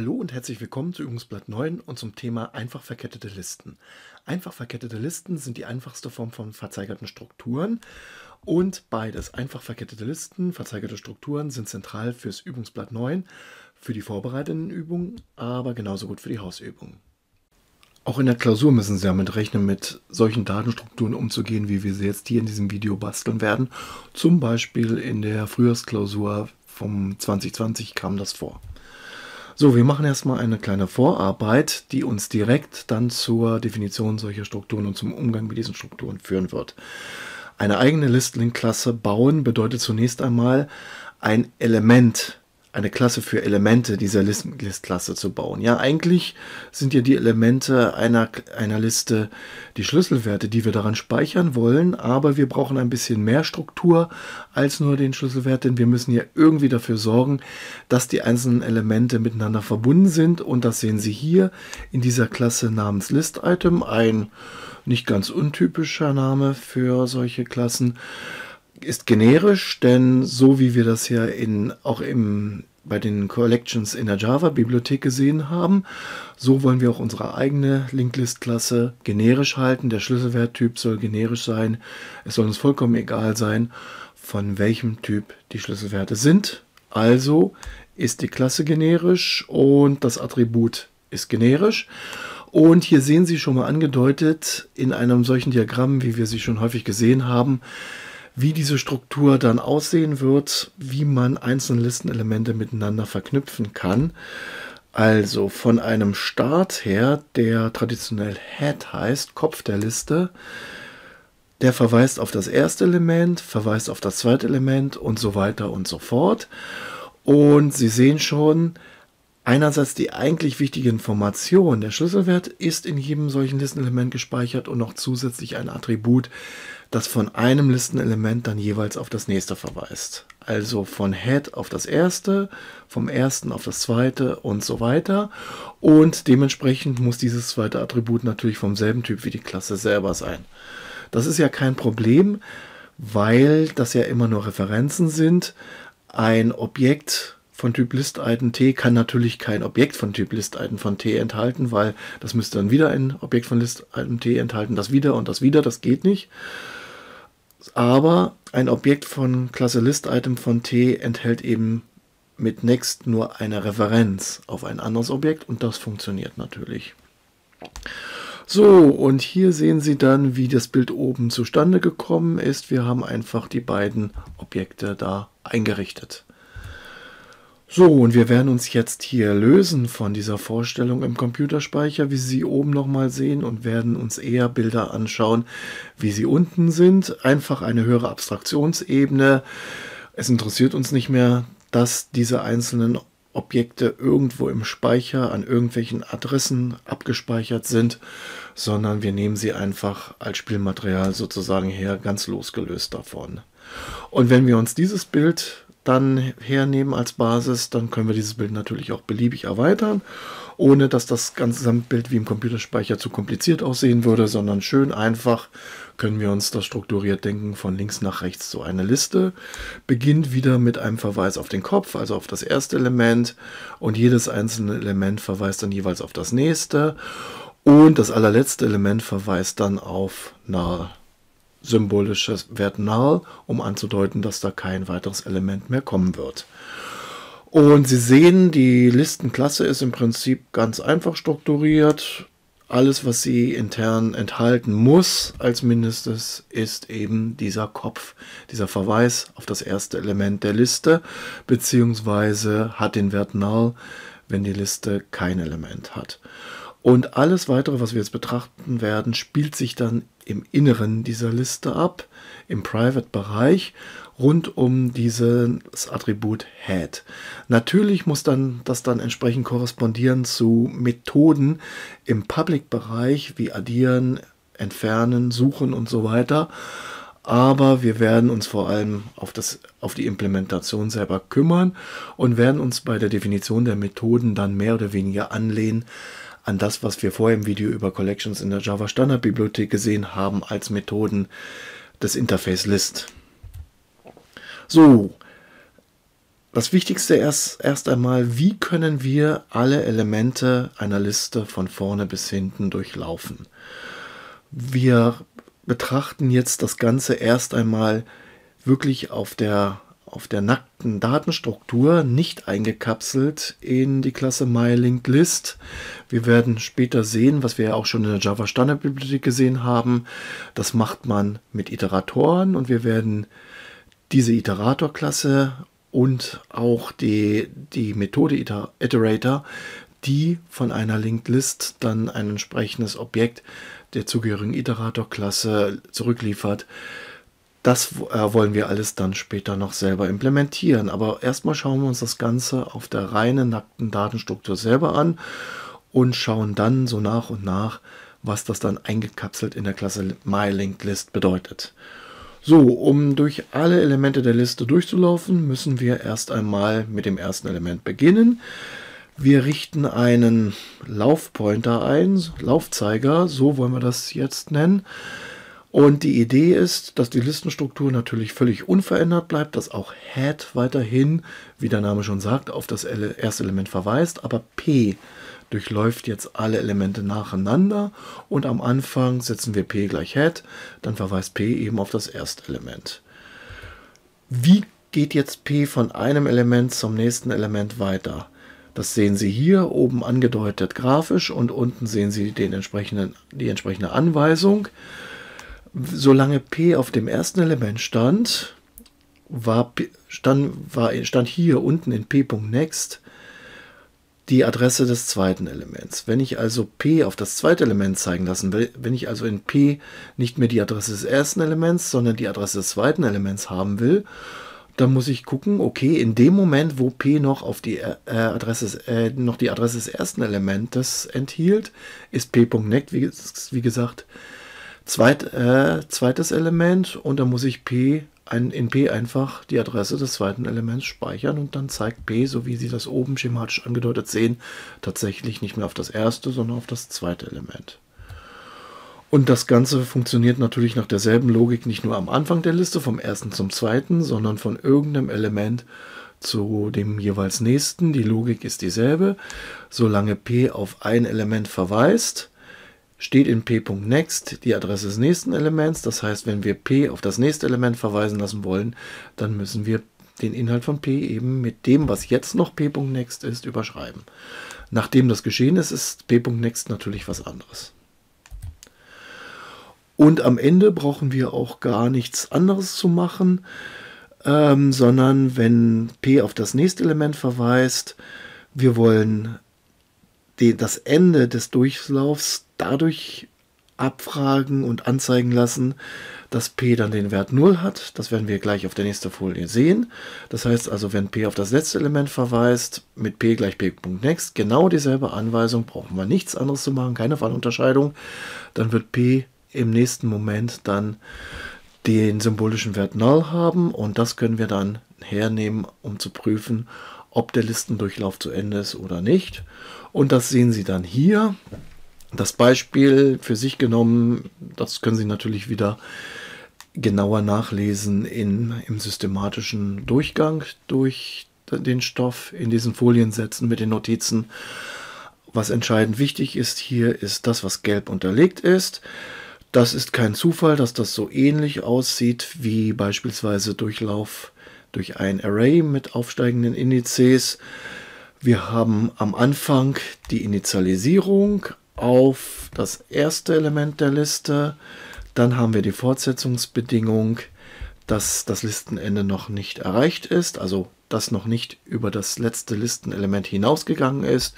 Hallo und herzlich willkommen zu Übungsblatt 9 und zum Thema einfach verkettete Listen. Einfach verkettete Listen sind die einfachste Form von verzeigerten Strukturen und beides, einfach verkettete Listen, verzeigerte Strukturen, sind zentral fürs Übungsblatt 9, für die vorbereitenden Übungen, aber genauso gut für die Hausübungen. Auch in der Klausur müssen Sie damit rechnen, mit solchen Datenstrukturen umzugehen, wie wir sie jetzt hier in diesem Video basteln werden. Zum Beispiel in der Frühjahrsklausur vom 2020 kam das vor. So, wir machen erstmal eine kleine Vorarbeit, die uns direkt dann zur Definition solcher Strukturen und zum Umgang mit diesen Strukturen führen wird. Eine eigene Listling-Klasse bauen bedeutet zunächst einmal ein Element eine Klasse für Elemente dieser List-Klasse zu bauen. Ja, eigentlich sind ja die Elemente einer, einer Liste die Schlüsselwerte, die wir daran speichern wollen, aber wir brauchen ein bisschen mehr Struktur als nur den Schlüsselwert, denn wir müssen ja irgendwie dafür sorgen, dass die einzelnen Elemente miteinander verbunden sind. Und das sehen Sie hier in dieser Klasse namens ListItem, ein nicht ganz untypischer Name für solche Klassen ist generisch, denn so wie wir das ja in, auch im, bei den Collections in der Java-Bibliothek gesehen haben, so wollen wir auch unsere eigene Linklist-Klasse generisch halten. Der Schlüsselwerttyp soll generisch sein. Es soll uns vollkommen egal sein, von welchem Typ die Schlüsselwerte sind. Also ist die Klasse generisch und das Attribut ist generisch. Und hier sehen Sie schon mal angedeutet in einem solchen Diagramm, wie wir sie schon häufig gesehen haben, wie diese Struktur dann aussehen wird, wie man einzelne Listenelemente miteinander verknüpfen kann. Also von einem Start her, der traditionell Head heißt, Kopf der Liste, der verweist auf das erste Element, verweist auf das zweite Element und so weiter und so fort. Und Sie sehen schon, einerseits die eigentlich wichtige Information, der Schlüsselwert ist in jedem solchen Listenelement gespeichert und noch zusätzlich ein Attribut, das von einem Listenelement dann jeweils auf das nächste verweist. Also von Head auf das erste, vom ersten auf das zweite und so weiter. Und dementsprechend muss dieses zweite Attribut natürlich vom selben Typ wie die Klasse selber sein. Das ist ja kein Problem, weil das ja immer nur Referenzen sind. Ein Objekt von Typ ListItem T kann natürlich kein Objekt von Typ ListItem von T enthalten, weil das müsste dann wieder ein Objekt von ListItem T enthalten, das wieder und das wieder, das geht nicht aber ein Objekt von Klasse ListItem von T enthält eben mit Next nur eine Referenz auf ein anderes Objekt und das funktioniert natürlich. So, und hier sehen Sie dann, wie das Bild oben zustande gekommen ist. Wir haben einfach die beiden Objekte da eingerichtet. So, und wir werden uns jetzt hier lösen von dieser Vorstellung im Computerspeicher, wie Sie oben nochmal sehen und werden uns eher Bilder anschauen, wie sie unten sind. Einfach eine höhere Abstraktionsebene. Es interessiert uns nicht mehr, dass diese einzelnen Objekte irgendwo im Speicher an irgendwelchen Adressen abgespeichert sind, sondern wir nehmen sie einfach als Spielmaterial sozusagen her, ganz losgelöst davon. Und wenn wir uns dieses Bild dann hernehmen als Basis, dann können wir dieses Bild natürlich auch beliebig erweitern, ohne dass das ganze Bild wie im Computerspeicher zu kompliziert aussehen würde, sondern schön einfach können wir uns das strukturiert denken von links nach rechts so eine Liste. Beginnt wieder mit einem Verweis auf den Kopf, also auf das erste Element und jedes einzelne Element verweist dann jeweils auf das nächste und das allerletzte Element verweist dann auf nahe symbolisches Wert null, um anzudeuten, dass da kein weiteres Element mehr kommen wird. Und Sie sehen, die Listenklasse ist im Prinzip ganz einfach strukturiert. Alles, was sie intern enthalten muss als Mindestes, ist eben dieser Kopf, dieser Verweis auf das erste Element der Liste, beziehungsweise hat den Wert null, wenn die Liste kein Element hat. Und alles weitere, was wir jetzt betrachten werden, spielt sich dann im Inneren dieser Liste ab, im Private-Bereich, rund um dieses Attribut Head. Natürlich muss dann das dann entsprechend korrespondieren zu Methoden im Public-Bereich wie addieren, entfernen, suchen und so weiter. Aber wir werden uns vor allem auf, das, auf die Implementation selber kümmern und werden uns bei der Definition der Methoden dann mehr oder weniger anlehnen an das, was wir vorher im Video über Collections in der Java Standard Bibliothek gesehen haben als Methoden des Interface List. So, das Wichtigste erst, erst einmal, wie können wir alle Elemente einer Liste von vorne bis hinten durchlaufen? Wir betrachten jetzt das Ganze erst einmal wirklich auf der, auf der nackten Datenstruktur, nicht eingekapselt in die Klasse MyLinkedList. Wir werden später sehen, was wir ja auch schon in der Java Standardbibliothek gesehen haben. Das macht man mit Iteratoren und wir werden diese Iterator-Klasse und auch die, die Methode Iterator, die von einer Linked List dann ein entsprechendes Objekt der zugehörigen Iterator-Klasse zurückliefert. Das äh, wollen wir alles dann später noch selber implementieren. Aber erstmal schauen wir uns das Ganze auf der reinen nackten Datenstruktur selber an und schauen dann so nach und nach, was das dann eingekapselt in der Klasse MyLinkedList bedeutet. So, um durch alle Elemente der Liste durchzulaufen, müssen wir erst einmal mit dem ersten Element beginnen. Wir richten einen Laufpointer ein, Laufzeiger, so wollen wir das jetzt nennen. Und die Idee ist, dass die Listenstruktur natürlich völlig unverändert bleibt, dass auch Head weiterhin, wie der Name schon sagt, auf das erste Element verweist, aber P durchläuft jetzt alle Elemente nacheinander und am Anfang setzen wir P gleich Head, dann verweist P eben auf das erste Element. Wie geht jetzt P von einem Element zum nächsten Element weiter? Das sehen Sie hier oben angedeutet grafisch und unten sehen Sie den entsprechenden, die entsprechende Anweisung. Solange P auf dem ersten Element stand, war, stand, war, stand hier unten in p.next die Adresse des zweiten Elements. Wenn ich also P auf das zweite Element zeigen lassen will, wenn ich also in P nicht mehr die Adresse des ersten Elements, sondern die Adresse des zweiten Elements haben will, dann muss ich gucken, okay, in dem Moment, wo P noch auf die äh, Adresse äh, noch die Adresse des ersten Elementes enthielt, ist p.nect wie, wie gesagt zweit, äh, zweites Element und dann muss ich P ein, in P einfach die Adresse des zweiten Elements speichern und dann zeigt P, so wie Sie das oben schematisch angedeutet sehen, tatsächlich nicht mehr auf das erste, sondern auf das zweite Element. Und das Ganze funktioniert natürlich nach derselben Logik nicht nur am Anfang der Liste vom ersten zum zweiten, sondern von irgendeinem Element zu dem jeweils nächsten. Die Logik ist dieselbe. Solange P auf ein Element verweist, steht in p.next die Adresse des nächsten Elements. Das heißt, wenn wir p auf das nächste Element verweisen lassen wollen, dann müssen wir den Inhalt von p eben mit dem, was jetzt noch p.next ist, überschreiben. Nachdem das geschehen ist, ist p.next natürlich was anderes. Und am Ende brauchen wir auch gar nichts anderes zu machen, ähm, sondern wenn p auf das nächste Element verweist, wir wollen die, das Ende des Durchlaufs dadurch abfragen und anzeigen lassen, dass P dann den Wert 0 hat. Das werden wir gleich auf der nächsten Folie sehen. Das heißt also, wenn P auf das letzte Element verweist, mit P gleich P.next, genau dieselbe Anweisung, brauchen wir nichts anderes zu machen, keine Fallunterscheidung, dann wird P im nächsten Moment dann den symbolischen Wert null haben und das können wir dann hernehmen, um zu prüfen, ob der Listendurchlauf zu Ende ist oder nicht. Und das sehen Sie dann hier. Das Beispiel für sich genommen, das können Sie natürlich wieder genauer nachlesen in, im systematischen Durchgang durch den Stoff in diesen Foliensätzen mit den Notizen. Was entscheidend wichtig ist hier, ist das, was gelb unterlegt ist. Das ist kein Zufall, dass das so ähnlich aussieht wie beispielsweise Durchlauf durch ein Array mit aufsteigenden Indizes. Wir haben am Anfang die Initialisierung auf das erste Element der Liste. Dann haben wir die Fortsetzungsbedingung, dass das Listenende noch nicht erreicht ist, also das noch nicht über das letzte Listenelement hinausgegangen ist.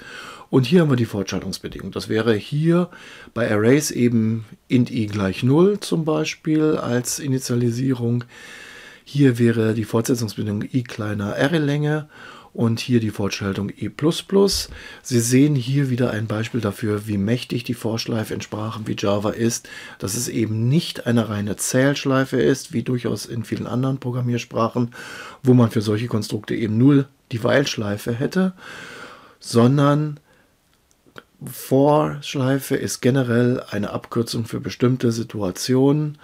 Und hier haben wir die Fortschaltungsbedingung. Das wäre hier bei Arrays eben int i gleich 0 zum Beispiel als Initialisierung. Hier wäre die Fortsetzungsbedingung i kleiner r-Länge und hier die Fortschaltung e++. Sie sehen hier wieder ein Beispiel dafür, wie mächtig die Vorschleife in Sprachen wie Java ist, dass es eben nicht eine reine Zählschleife ist, wie durchaus in vielen anderen Programmiersprachen, wo man für solche Konstrukte eben nur die Weilschleife hätte, sondern Vorschleife ist generell eine Abkürzung für bestimmte Situationen,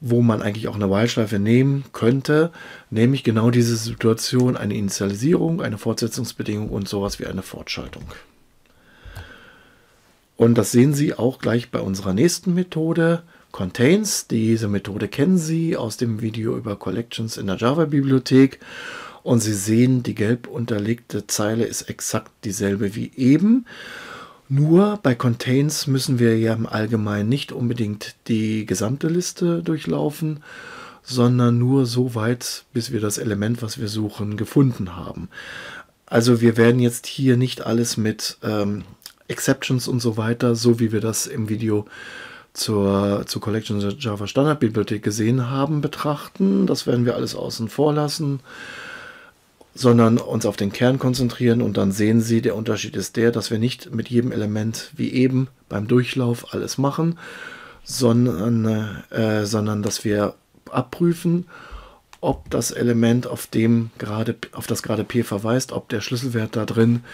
wo man eigentlich auch eine While-Schleife nehmen könnte, nämlich genau diese Situation, eine Initialisierung, eine Fortsetzungsbedingung und sowas wie eine Fortschaltung. Und das sehen Sie auch gleich bei unserer nächsten Methode, Contains. Diese Methode kennen Sie aus dem Video über Collections in der Java-Bibliothek. Und Sie sehen, die gelb unterlegte Zeile ist exakt dieselbe wie eben. Nur bei Contains müssen wir ja im Allgemeinen nicht unbedingt die gesamte Liste durchlaufen, sondern nur so weit, bis wir das Element, was wir suchen, gefunden haben. Also wir werden jetzt hier nicht alles mit ähm, Exceptions und so weiter, so wie wir das im Video zur, zur Collection Java Standard Bibliothek gesehen haben, betrachten. Das werden wir alles außen vor lassen sondern uns auf den Kern konzentrieren und dann sehen Sie, der Unterschied ist der, dass wir nicht mit jedem Element wie eben beim Durchlauf alles machen, sondern, äh, sondern dass wir abprüfen, ob das Element, auf, dem gerade, auf das gerade P verweist, ob der Schlüsselwert da drin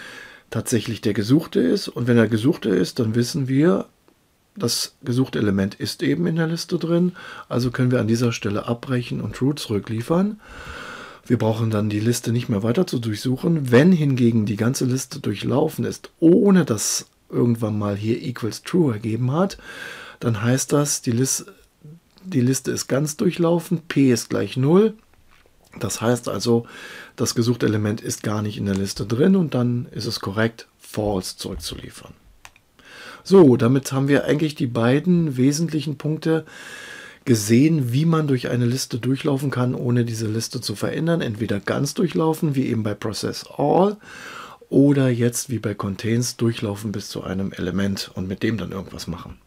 tatsächlich der gesuchte ist. Und wenn er gesuchte ist, dann wissen wir, das gesuchte Element ist eben in der Liste drin. Also können wir an dieser Stelle abbrechen und true zurückliefern. Wir brauchen dann die Liste nicht mehr weiter zu durchsuchen. Wenn hingegen die ganze Liste durchlaufen ist, ohne dass irgendwann mal hier equals true ergeben hat, dann heißt das, die, Liste, die Liste ist ganz durchlaufen, p ist gleich 0. Das heißt also, das gesuchte Element ist gar nicht in der Liste drin und dann ist es korrekt, false zurückzuliefern. So, damit haben wir eigentlich die beiden wesentlichen Punkte gesehen, wie man durch eine Liste durchlaufen kann, ohne diese Liste zu verändern. Entweder ganz durchlaufen, wie eben bei Process All, oder jetzt wie bei Contains durchlaufen bis zu einem Element und mit dem dann irgendwas machen.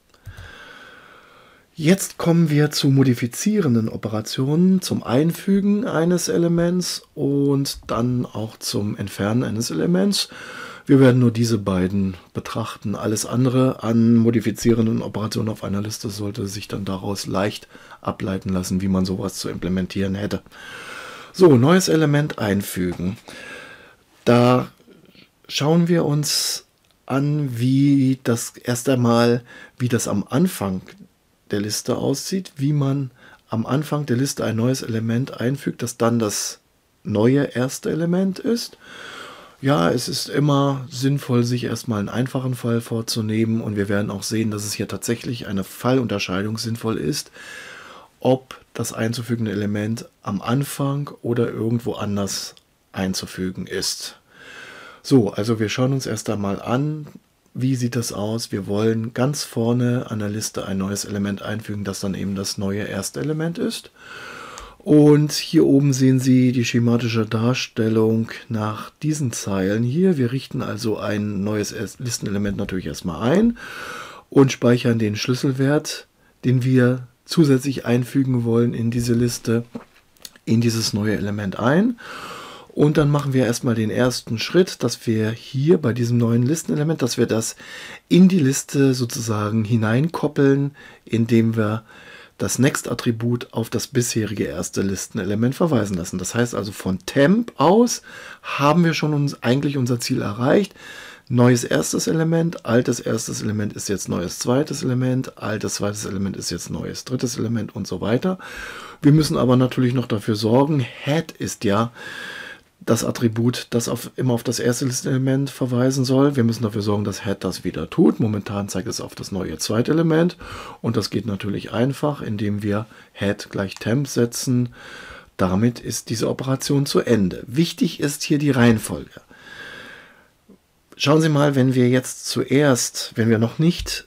Jetzt kommen wir zu modifizierenden Operationen, zum Einfügen eines Elements und dann auch zum Entfernen eines Elements. Wir werden nur diese beiden betrachten. Alles andere an modifizierenden Operationen auf einer Liste sollte sich dann daraus leicht ableiten lassen, wie man sowas zu implementieren hätte. So, neues Element einfügen. Da schauen wir uns an, wie das erst einmal, wie das am Anfang der Liste aussieht, wie man am Anfang der Liste ein neues Element einfügt, das dann das neue erste Element ist. Ja, es ist immer sinnvoll, sich erstmal einen einfachen Fall vorzunehmen und wir werden auch sehen, dass es hier tatsächlich eine Fallunterscheidung sinnvoll ist, ob das einzufügende Element am Anfang oder irgendwo anders einzufügen ist. So, also wir schauen uns erst einmal an, wie sieht das aus. Wir wollen ganz vorne an der Liste ein neues Element einfügen, das dann eben das neue erste Element ist. Und hier oben sehen Sie die schematische Darstellung nach diesen Zeilen hier. Wir richten also ein neues Listenelement natürlich erstmal ein und speichern den Schlüsselwert, den wir zusätzlich einfügen wollen in diese Liste, in dieses neue Element ein. Und dann machen wir erstmal den ersten Schritt, dass wir hier bei diesem neuen Listenelement, dass wir das in die Liste sozusagen hineinkoppeln, indem wir das Next-Attribut auf das bisherige erste Listenelement verweisen lassen. Das heißt also von temp aus haben wir schon uns eigentlich unser Ziel erreicht. Neues erstes Element, altes erstes Element ist jetzt neues zweites Element, altes zweites Element ist jetzt neues drittes Element und so weiter. Wir müssen aber natürlich noch dafür sorgen, head ist ja das Attribut, das auf, immer auf das erste Listenelement verweisen soll. Wir müssen dafür sorgen, dass head das wieder tut. Momentan zeigt es auf das neue zweite Element und das geht natürlich einfach, indem wir head gleich temp setzen. Damit ist diese Operation zu Ende. Wichtig ist hier die Reihenfolge. Schauen Sie mal, wenn wir jetzt zuerst, wenn wir noch nicht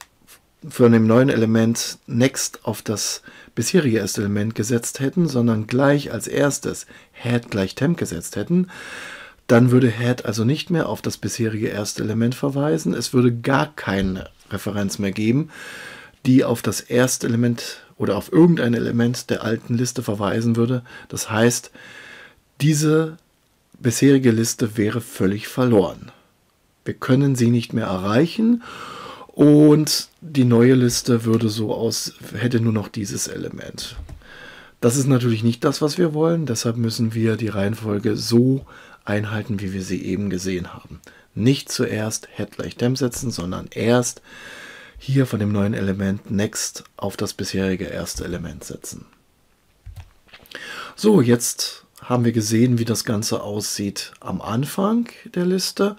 von dem neuen Element next auf das bisherige erste Element gesetzt hätten, sondern gleich als erstes head gleich temp gesetzt hätten, dann würde head also nicht mehr auf das bisherige erste Element verweisen. Es würde gar keine Referenz mehr geben, die auf das erste Element oder auf irgendein Element der alten Liste verweisen würde. Das heißt, diese bisherige Liste wäre völlig verloren. Wir können sie nicht mehr erreichen und die neue Liste würde so aus, hätte nur noch dieses Element. Das ist natürlich nicht das, was wir wollen, deshalb müssen wir die Reihenfolge so einhalten, wie wir sie eben gesehen haben. Nicht zuerst head gleich dem setzen, sondern erst hier von dem neuen Element next auf das bisherige erste Element setzen. So, jetzt haben wir gesehen, wie das Ganze aussieht am Anfang der Liste.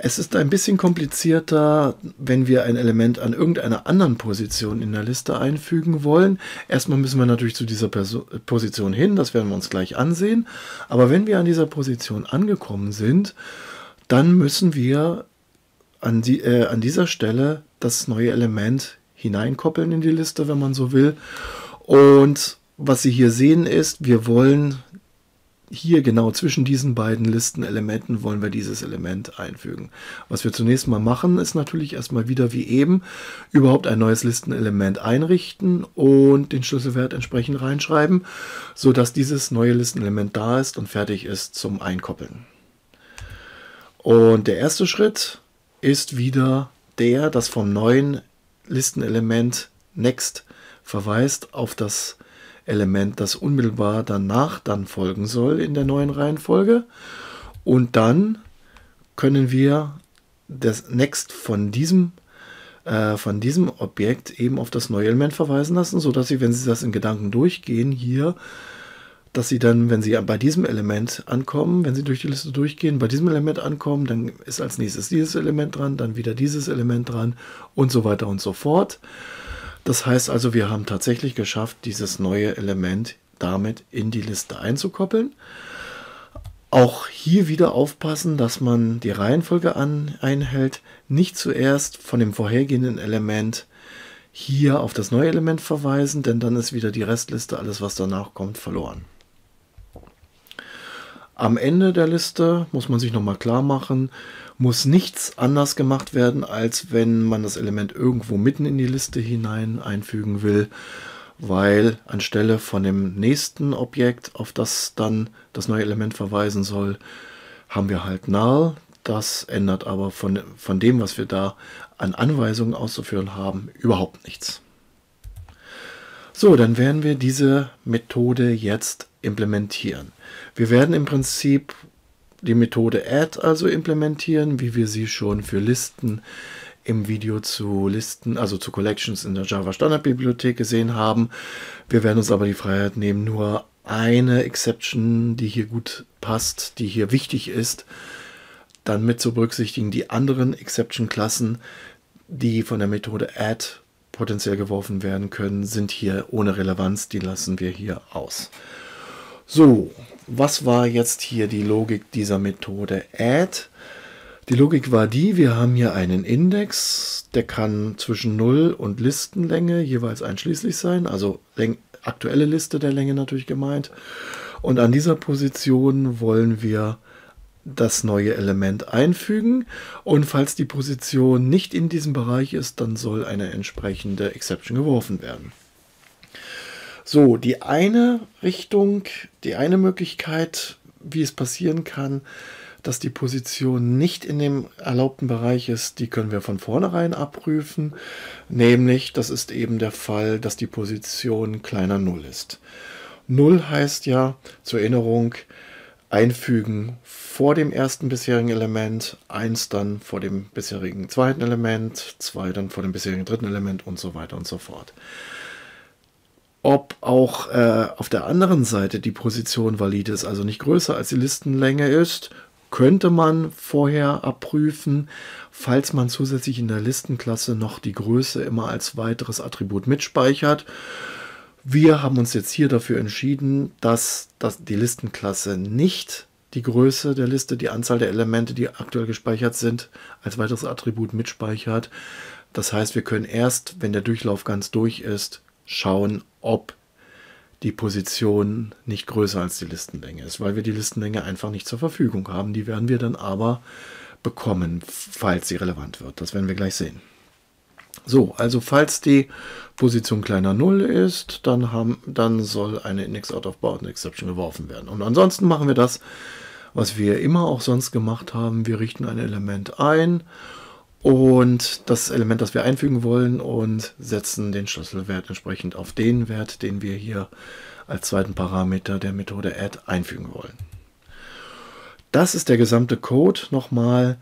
Es ist ein bisschen komplizierter, wenn wir ein Element an irgendeiner anderen Position in der Liste einfügen wollen. Erstmal müssen wir natürlich zu dieser Perso Position hin, das werden wir uns gleich ansehen. Aber wenn wir an dieser Position angekommen sind, dann müssen wir an, die, äh, an dieser Stelle das neue Element hineinkoppeln in die Liste, wenn man so will. Und was Sie hier sehen ist, wir wollen hier genau zwischen diesen beiden Listenelementen wollen wir dieses Element einfügen. Was wir zunächst mal machen, ist natürlich erstmal wieder wie eben überhaupt ein neues Listenelement einrichten und den Schlüsselwert entsprechend reinschreiben, sodass dieses neue Listenelement da ist und fertig ist zum Einkoppeln. Und der erste Schritt ist wieder der, dass vom neuen Listenelement next verweist auf das Element, das unmittelbar danach dann folgen soll in der neuen Reihenfolge. Und dann können wir das Next von diesem, äh, von diesem Objekt eben auf das neue Element verweisen lassen, sodass Sie, wenn Sie das in Gedanken durchgehen, hier, dass Sie dann, wenn Sie bei diesem Element ankommen, wenn Sie durch die Liste durchgehen, bei diesem Element ankommen, dann ist als nächstes dieses Element dran, dann wieder dieses Element dran und so weiter und so fort. Das heißt also, wir haben tatsächlich geschafft, dieses neue Element damit in die Liste einzukoppeln. Auch hier wieder aufpassen, dass man die Reihenfolge an, einhält. Nicht zuerst von dem vorhergehenden Element hier auf das neue Element verweisen, denn dann ist wieder die Restliste, alles was danach kommt, verloren. Am Ende der Liste muss man sich nochmal klar machen, muss nichts anders gemacht werden, als wenn man das Element irgendwo mitten in die Liste hinein einfügen will, weil anstelle von dem nächsten Objekt, auf das dann das neue Element verweisen soll, haben wir halt null. Das ändert aber von, von dem, was wir da an Anweisungen auszuführen haben, überhaupt nichts. So, dann werden wir diese Methode jetzt implementieren. Wir werden im Prinzip die Methode add also implementieren, wie wir sie schon für Listen im Video zu Listen, also zu Collections in der Java Standardbibliothek gesehen haben. Wir werden uns aber die Freiheit nehmen, nur eine Exception, die hier gut passt, die hier wichtig ist, dann mit zu berücksichtigen. Die anderen Exception-Klassen, die von der Methode add potenziell geworfen werden können, sind hier ohne Relevanz, die lassen wir hier aus. So, was war jetzt hier die Logik dieser Methode add? Die Logik war die, wir haben hier einen Index, der kann zwischen 0 und Listenlänge jeweils einschließlich sein, also aktuelle Liste der Länge natürlich gemeint. Und an dieser Position wollen wir das neue Element einfügen und falls die Position nicht in diesem Bereich ist, dann soll eine entsprechende Exception geworfen werden. So, die eine Richtung, die eine Möglichkeit, wie es passieren kann, dass die Position nicht in dem erlaubten Bereich ist, die können wir von vornherein abprüfen. Nämlich, das ist eben der Fall, dass die Position kleiner 0 ist. 0 heißt ja, zur Erinnerung, einfügen vor dem ersten bisherigen Element, 1 dann vor dem bisherigen zweiten Element, 2 dann vor dem bisherigen dritten Element und so weiter und so fort ob auch äh, auf der anderen Seite die Position valide ist, also nicht größer als die Listenlänge ist, könnte man vorher abprüfen, falls man zusätzlich in der Listenklasse noch die Größe immer als weiteres Attribut mitspeichert. Wir haben uns jetzt hier dafür entschieden, dass, dass die Listenklasse nicht die Größe der Liste, die Anzahl der Elemente, die aktuell gespeichert sind, als weiteres Attribut mitspeichert. Das heißt, wir können erst, wenn der Durchlauf ganz durch ist, schauen, ob die Position nicht größer als die Listenlänge ist, weil wir die Listenlänge einfach nicht zur Verfügung haben. Die werden wir dann aber bekommen, falls sie relevant wird. Das werden wir gleich sehen. So, also falls die Position kleiner 0 ist, dann, haben, dann soll eine Index out of bound exception geworfen werden. Und ansonsten machen wir das, was wir immer auch sonst gemacht haben. Wir richten ein Element ein und das Element, das wir einfügen wollen und setzen den Schlüsselwert entsprechend auf den Wert, den wir hier als zweiten Parameter der Methode add einfügen wollen. Das ist der gesamte Code nochmal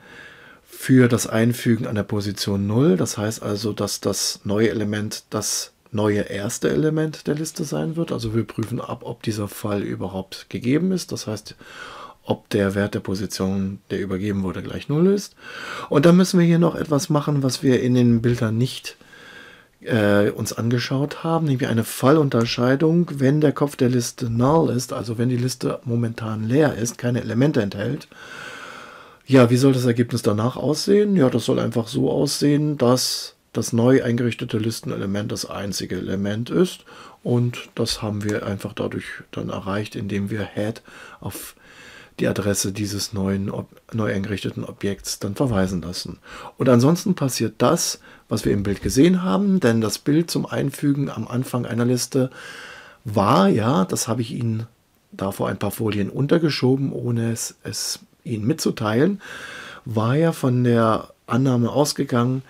für das Einfügen an der Position 0. Das heißt also, dass das neue Element, das neue erste Element der Liste sein wird. Also wir prüfen ab, ob dieser Fall überhaupt gegeben ist. Das heißt, ob der Wert der Position, der übergeben wurde, gleich 0 ist. Und dann müssen wir hier noch etwas machen, was wir in den Bildern nicht äh, uns angeschaut haben, nämlich eine Fallunterscheidung, wenn der Kopf der Liste null ist, also wenn die Liste momentan leer ist, keine Elemente enthält. Ja, wie soll das Ergebnis danach aussehen? Ja, das soll einfach so aussehen, dass das neu eingerichtete Listenelement das einzige Element ist. Und das haben wir einfach dadurch dann erreicht, indem wir Head auf die Adresse dieses neuen, neu eingerichteten Objekts dann verweisen lassen. Und ansonsten passiert das, was wir im Bild gesehen haben, denn das Bild zum Einfügen am Anfang einer Liste war, ja, das habe ich Ihnen da vor ein paar Folien untergeschoben, ohne es, es Ihnen mitzuteilen, war ja von der Annahme ausgegangen,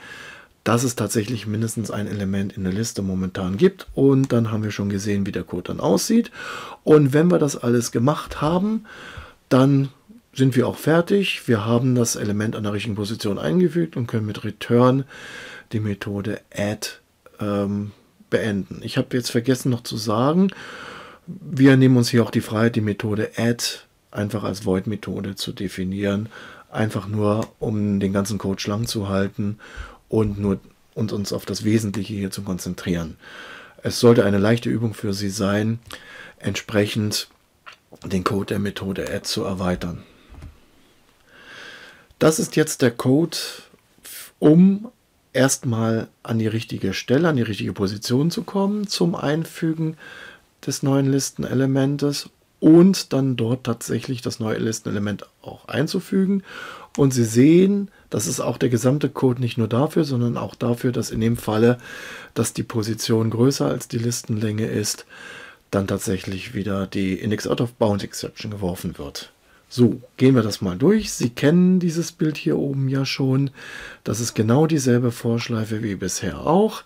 dass es tatsächlich mindestens ein Element in der Liste momentan gibt. Und dann haben wir schon gesehen, wie der Code dann aussieht. Und wenn wir das alles gemacht haben, dann sind wir auch fertig. Wir haben das Element an der richtigen Position eingefügt und können mit Return die Methode add ähm, beenden. Ich habe jetzt vergessen noch zu sagen, wir nehmen uns hier auch die Freiheit, die Methode add einfach als Void-Methode zu definieren. Einfach nur, um den ganzen Code schlank zu halten und nur und uns auf das Wesentliche hier zu konzentrieren. Es sollte eine leichte Übung für Sie sein, entsprechend den Code der Methode add zu erweitern. Das ist jetzt der Code, um erstmal an die richtige Stelle, an die richtige Position zu kommen zum Einfügen des neuen Listenelementes und dann dort tatsächlich das neue Listenelement auch einzufügen. Und Sie sehen, das ist auch der gesamte Code nicht nur dafür, sondern auch dafür, dass in dem Falle, dass die Position größer als die Listenlänge ist, dann tatsächlich wieder die Index Out of Bound Exception geworfen wird. So, gehen wir das mal durch. Sie kennen dieses Bild hier oben ja schon. Das ist genau dieselbe Vorschleife wie bisher auch,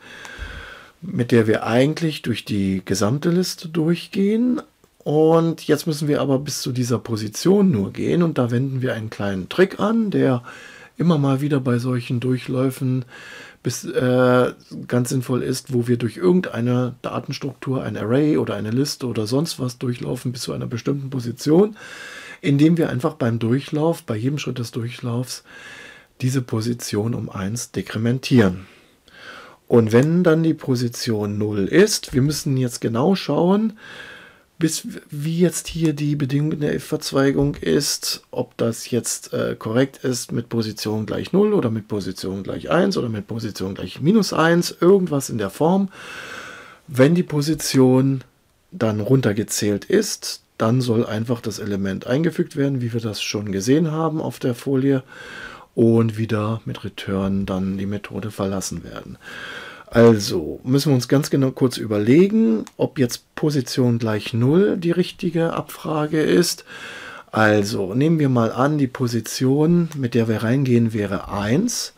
mit der wir eigentlich durch die gesamte Liste durchgehen. Und jetzt müssen wir aber bis zu dieser Position nur gehen und da wenden wir einen kleinen Trick an, der immer mal wieder bei solchen Durchläufen bis, äh, ganz sinnvoll ist, wo wir durch irgendeine Datenstruktur, ein Array oder eine Liste oder sonst was durchlaufen bis zu einer bestimmten Position, indem wir einfach beim Durchlauf, bei jedem Schritt des Durchlaufs, diese Position um 1 dekrementieren. Und wenn dann die Position 0 ist, wir müssen jetzt genau schauen, bis wie jetzt hier die Bedingung in der if-Verzweigung ist, ob das jetzt äh, korrekt ist mit Position gleich 0 oder mit Position gleich 1 oder mit Position gleich minus 1, irgendwas in der Form. Wenn die Position dann runtergezählt ist, dann soll einfach das Element eingefügt werden, wie wir das schon gesehen haben auf der Folie und wieder mit Return dann die Methode verlassen werden. Also müssen wir uns ganz genau kurz überlegen, ob jetzt Position gleich 0 die richtige Abfrage ist. Also nehmen wir mal an, die Position, mit der wir reingehen, wäre 1.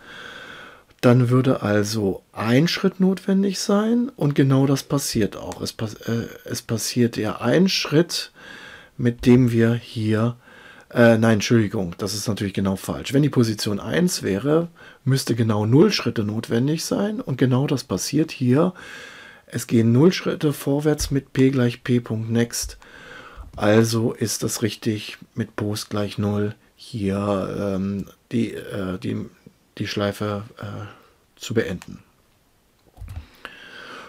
Dann würde also ein Schritt notwendig sein und genau das passiert auch. Es, äh, es passiert ja ein Schritt, mit dem wir hier äh, nein, Entschuldigung, das ist natürlich genau falsch. Wenn die Position 1 wäre, müsste genau 0 Schritte notwendig sein. Und genau das passiert hier. Es gehen 0 Schritte vorwärts mit p gleich p.next. Also ist das richtig mit post gleich 0 hier ähm, die, äh, die, die Schleife äh, zu beenden.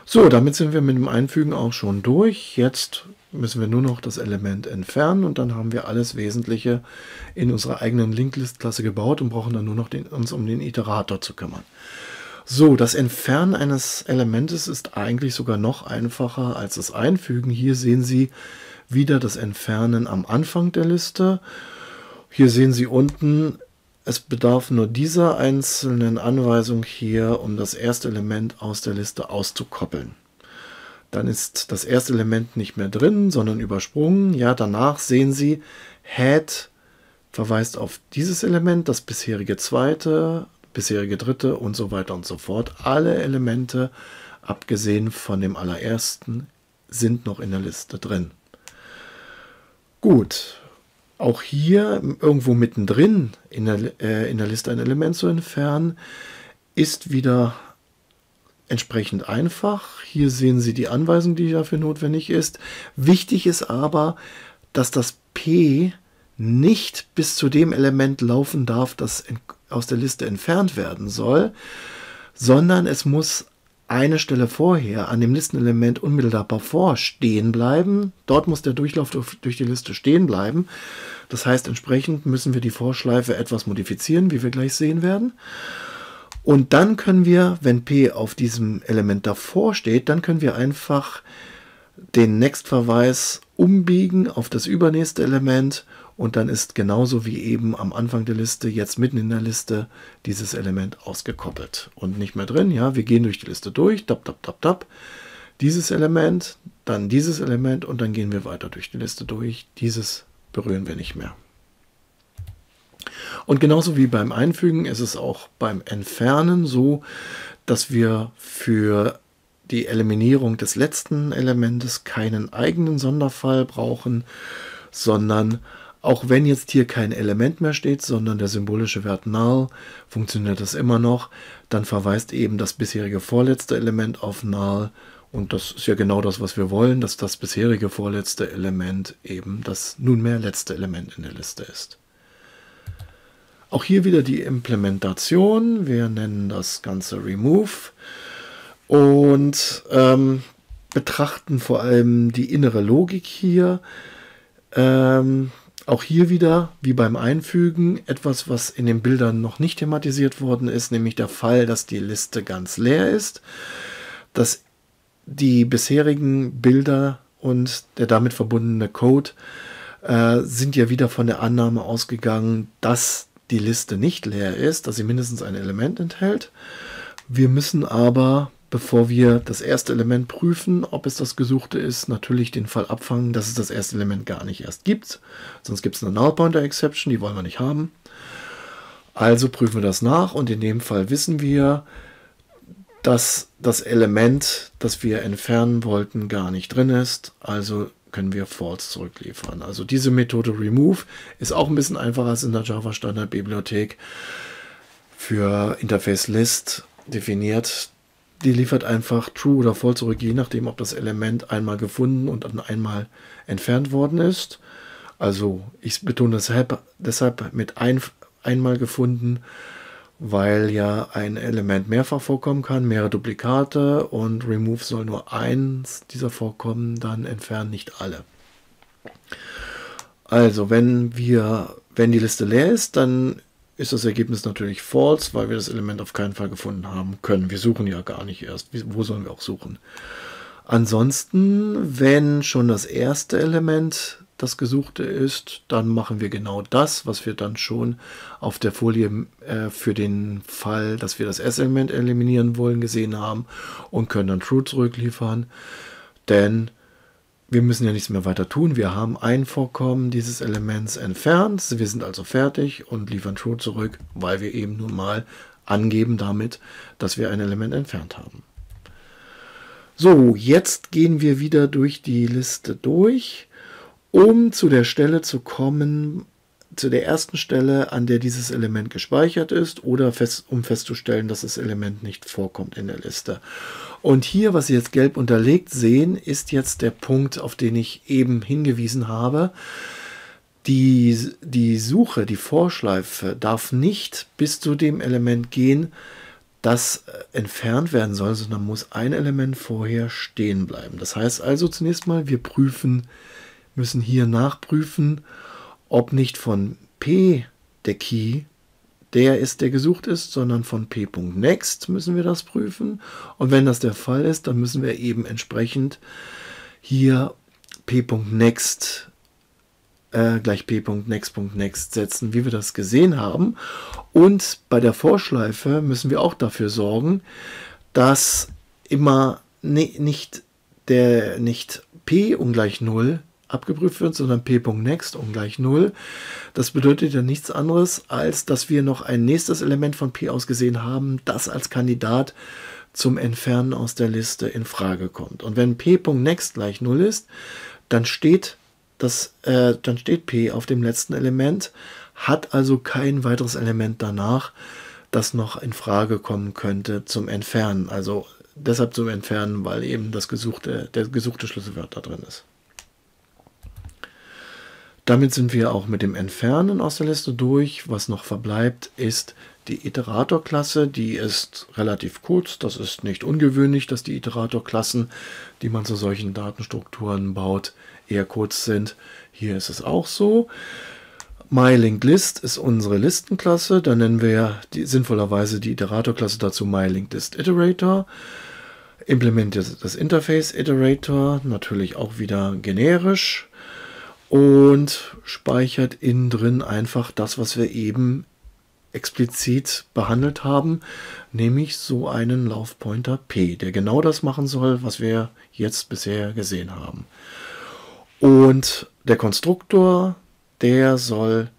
So, damit sind wir mit dem Einfügen auch schon durch. Jetzt müssen wir nur noch das Element entfernen und dann haben wir alles Wesentliche in unserer eigenen Linklist-Klasse gebaut und brauchen dann nur noch den, uns um den Iterator zu kümmern. So, das Entfernen eines Elementes ist eigentlich sogar noch einfacher als das Einfügen. Hier sehen Sie wieder das Entfernen am Anfang der Liste. Hier sehen Sie unten, es bedarf nur dieser einzelnen Anweisung hier, um das erste Element aus der Liste auszukoppeln. Dann ist das erste Element nicht mehr drin, sondern übersprungen. Ja, danach sehen Sie, Head verweist auf dieses Element, das bisherige zweite, bisherige dritte und so weiter und so fort. Alle Elemente, abgesehen von dem allerersten, sind noch in der Liste drin. Gut, auch hier irgendwo mittendrin in der, äh, in der Liste ein Element zu entfernen, ist wieder entsprechend einfach. Hier sehen Sie die Anweisung, die dafür notwendig ist. Wichtig ist aber, dass das P nicht bis zu dem Element laufen darf, das aus der Liste entfernt werden soll, sondern es muss eine Stelle vorher an dem Listenelement unmittelbar vor stehen bleiben. Dort muss der Durchlauf durch die Liste stehen bleiben. Das heißt, entsprechend müssen wir die Vorschleife etwas modifizieren, wie wir gleich sehen werden. Und dann können wir, wenn P auf diesem Element davor steht, dann können wir einfach den Next-Verweis umbiegen auf das übernächste Element und dann ist genauso wie eben am Anfang der Liste, jetzt mitten in der Liste, dieses Element ausgekoppelt und nicht mehr drin. Ja, wir gehen durch die Liste durch, tap, tap, tap, tap. Dieses Element, dann dieses Element und dann gehen wir weiter durch die Liste durch. Dieses berühren wir nicht mehr. Und genauso wie beim Einfügen ist es auch beim Entfernen so, dass wir für die Eliminierung des letzten Elementes keinen eigenen Sonderfall brauchen, sondern auch wenn jetzt hier kein Element mehr steht, sondern der symbolische Wert null, funktioniert das immer noch. Dann verweist eben das bisherige vorletzte Element auf null. Und das ist ja genau das, was wir wollen, dass das bisherige vorletzte Element eben das nunmehr letzte Element in der Liste ist. Auch hier wieder die Implementation. Wir nennen das Ganze Remove und ähm, betrachten vor allem die innere Logik hier. Ähm, auch hier wieder, wie beim Einfügen, etwas, was in den Bildern noch nicht thematisiert worden ist, nämlich der Fall, dass die Liste ganz leer ist, dass die bisherigen Bilder und der damit verbundene Code äh, sind ja wieder von der Annahme ausgegangen, dass die Liste nicht leer ist, dass sie mindestens ein Element enthält. Wir müssen aber bevor wir das erste Element prüfen, ob es das gesuchte ist, natürlich den Fall abfangen, dass es das erste Element gar nicht erst gibt. Sonst gibt es eine Null Pointer Exception, die wollen wir nicht haben. Also prüfen wir das nach und in dem Fall wissen wir, dass das Element, das wir entfernen wollten, gar nicht drin ist. Also können wir False zurückliefern. Also diese Methode Remove ist auch ein bisschen einfacher als in der Java Standard Bibliothek für Interface List definiert die liefert einfach True oder False zurück, je nachdem, ob das Element einmal gefunden und dann einmal entfernt worden ist. Also ich betone deshalb, deshalb mit ein, einmal gefunden, weil ja ein Element mehrfach vorkommen kann, mehrere Duplikate und Remove soll nur eins dieser vorkommen, dann entfernen nicht alle. Also wenn wir, wenn die Liste leer ist, dann ist das Ergebnis natürlich false, weil wir das Element auf keinen Fall gefunden haben können. Wir suchen ja gar nicht erst. Wo sollen wir auch suchen? Ansonsten, wenn schon das erste Element das gesuchte ist, dann machen wir genau das, was wir dann schon auf der Folie äh, für den Fall, dass wir das S-Element eliminieren wollen, gesehen haben und können dann True zurückliefern. Denn wir müssen ja nichts mehr weiter tun. Wir haben ein Vorkommen dieses Elements entfernt. Wir sind also fertig und liefern True zurück, weil wir eben nun mal angeben damit, dass wir ein Element entfernt haben. So, jetzt gehen wir wieder durch die Liste durch, um zu der Stelle zu kommen, zu der ersten Stelle, an der dieses Element gespeichert ist oder fest, um festzustellen, dass das Element nicht vorkommt in der Liste. Und hier, was Sie jetzt gelb unterlegt sehen, ist jetzt der Punkt, auf den ich eben hingewiesen habe. Die, die Suche, die Vorschleife darf nicht bis zu dem Element gehen, das entfernt werden soll, sondern muss ein Element vorher stehen bleiben. Das heißt also zunächst mal, wir prüfen, müssen hier nachprüfen, ob nicht von P der Key der ist, der gesucht ist, sondern von p.next müssen wir das prüfen. Und wenn das der Fall ist, dann müssen wir eben entsprechend hier p.next äh, gleich p.next.next setzen, wie wir das gesehen haben. Und bei der Vorschleife müssen wir auch dafür sorgen, dass immer ne, nicht der nicht p ungleich 0 abgeprüft wird, sondern p.next ungleich 0. Das bedeutet ja nichts anderes, als dass wir noch ein nächstes Element von p ausgesehen haben, das als Kandidat zum Entfernen aus der Liste in Frage kommt. Und wenn p.next gleich 0 ist, dann steht, das, äh, dann steht p auf dem letzten Element, hat also kein weiteres Element danach, das noch in Frage kommen könnte zum Entfernen. Also deshalb zu entfernen, weil eben das gesuchte, der gesuchte Schlüsselwert da drin ist. Damit sind wir auch mit dem Entfernen aus der Liste durch. Was noch verbleibt, ist die Iterator-Klasse. Die ist relativ kurz. Das ist nicht ungewöhnlich, dass die Iterator-Klassen, die man zu solchen Datenstrukturen baut, eher kurz sind. Hier ist es auch so. MyLinkList ist unsere Listenklasse. Da nennen wir die, sinnvollerweise die Iterator-Klasse dazu MyLinkListIterator. Implementiert das Interface Iterator, natürlich auch wieder generisch und speichert innen drin einfach das, was wir eben explizit behandelt haben, nämlich so einen Laufpointer P, der genau das machen soll, was wir jetzt bisher gesehen haben. Und der Konstruktor, der soll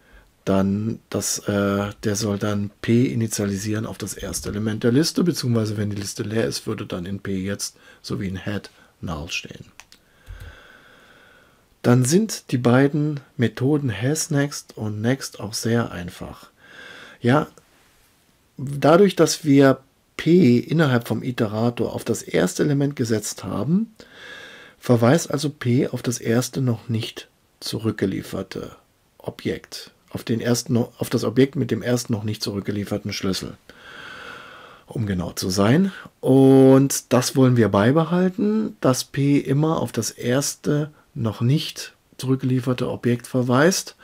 dann das, äh, der soll dann P initialisieren auf das erste Element der Liste, beziehungsweise wenn die Liste leer ist, würde dann in P jetzt so wie in Head null stehen dann sind die beiden Methoden hasNext und Next auch sehr einfach. Ja, dadurch, dass wir P innerhalb vom Iterator auf das erste Element gesetzt haben, verweist also P auf das erste noch nicht zurückgelieferte Objekt, auf, den ersten, auf das Objekt mit dem ersten noch nicht zurückgelieferten Schlüssel, um genau zu sein. Und das wollen wir beibehalten, dass P immer auf das erste noch nicht zurückgelieferte Objekt verweist.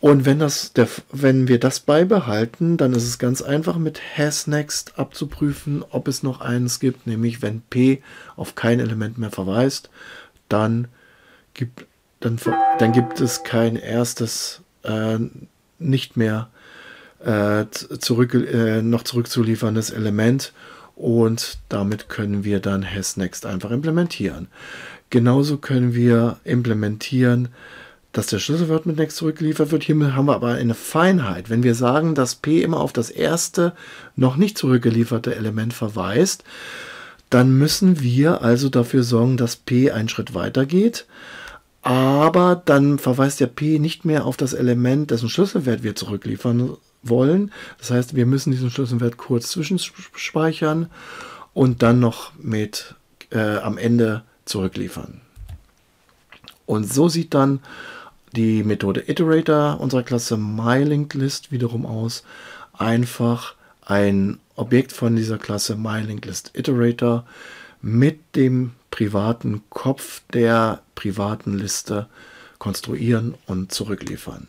Und wenn, das der, wenn wir das beibehalten, dann ist es ganz einfach mit hasNext abzuprüfen, ob es noch eines gibt, nämlich wenn p auf kein Element mehr verweist, dann gibt, dann, dann gibt es kein erstes äh, nicht mehr äh, zurück, äh, noch zurückzulieferndes Element und damit können wir dann hasNext einfach implementieren. Genauso können wir implementieren, dass der Schlüsselwort mit Next zurückgeliefert wird. Hier haben wir aber eine Feinheit. Wenn wir sagen, dass P immer auf das erste noch nicht zurückgelieferte Element verweist, dann müssen wir also dafür sorgen, dass P einen Schritt weiter geht. Aber dann verweist ja P nicht mehr auf das Element, dessen Schlüsselwert wir zurückliefern wollen. Das heißt, wir müssen diesen Schlüsselwert kurz zwischenspeichern und dann noch mit äh, am Ende zurückliefern. Und so sieht dann die Methode Iterator unserer Klasse MyLinkedList wiederum aus. Einfach ein Objekt von dieser Klasse MyLinkedListIterator mit dem privaten Kopf der privaten Liste konstruieren und zurückliefern.